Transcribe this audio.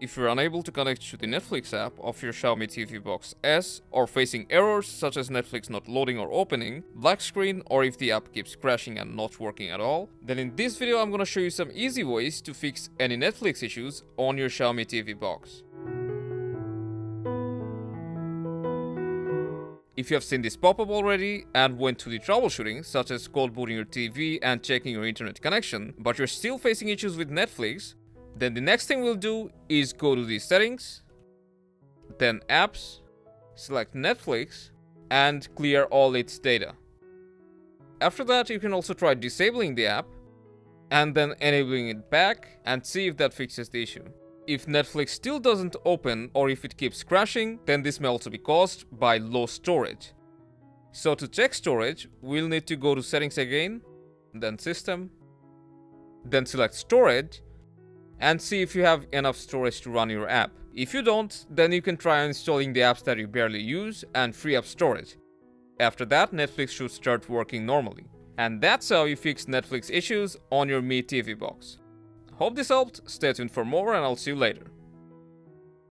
If you're unable to connect to the Netflix app of your Xiaomi TV Box S or facing errors such as Netflix not loading or opening, black screen or if the app keeps crashing and not working at all, then in this video I'm gonna show you some easy ways to fix any Netflix issues on your Xiaomi TV Box. If you have seen this pop-up already and went to the troubleshooting, such as cold booting your TV and checking your internet connection, but you're still facing issues with Netflix, then the next thing we'll do is go to the settings, then apps, select Netflix, and clear all its data. After that, you can also try disabling the app, and then enabling it back and see if that fixes the issue. If Netflix still doesn't open or if it keeps crashing, then this may also be caused by low storage. So to check storage, we'll need to go to settings again, then system, then select storage, and see if you have enough storage to run your app. If you don't, then you can try installing the apps that you barely use and free up storage. After that, Netflix should start working normally. And that's how you fix Netflix issues on your Mi TV box. Hope this helped, stay tuned for more and I'll see you later.